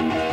She said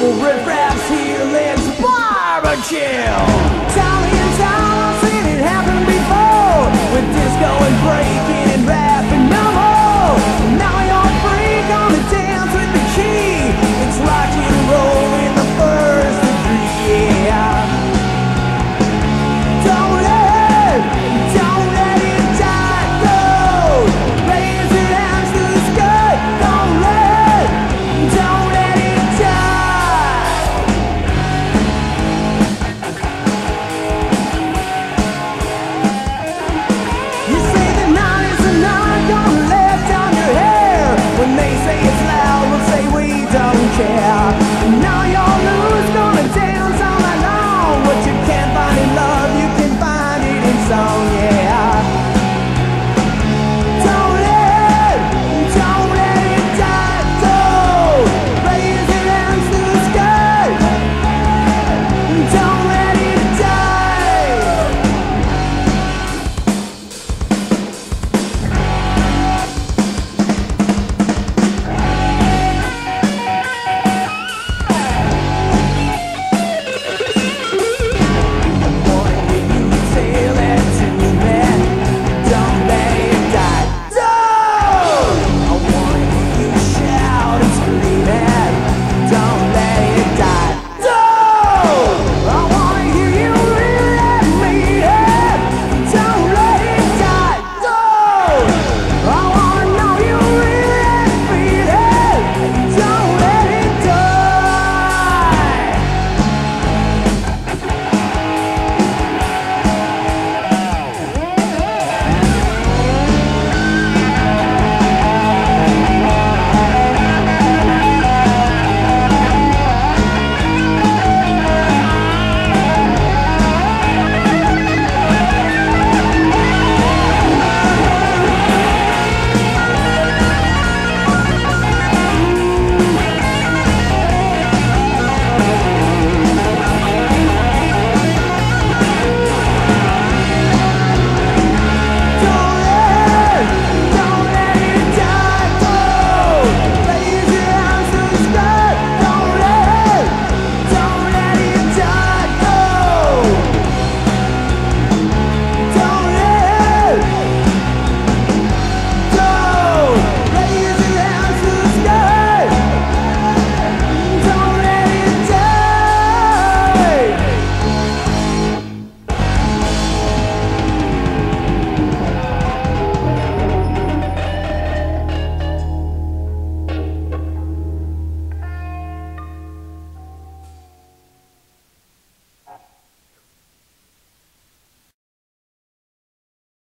Riff raps here lives barbecue. Italian style, I've seen it happen before with disco and break.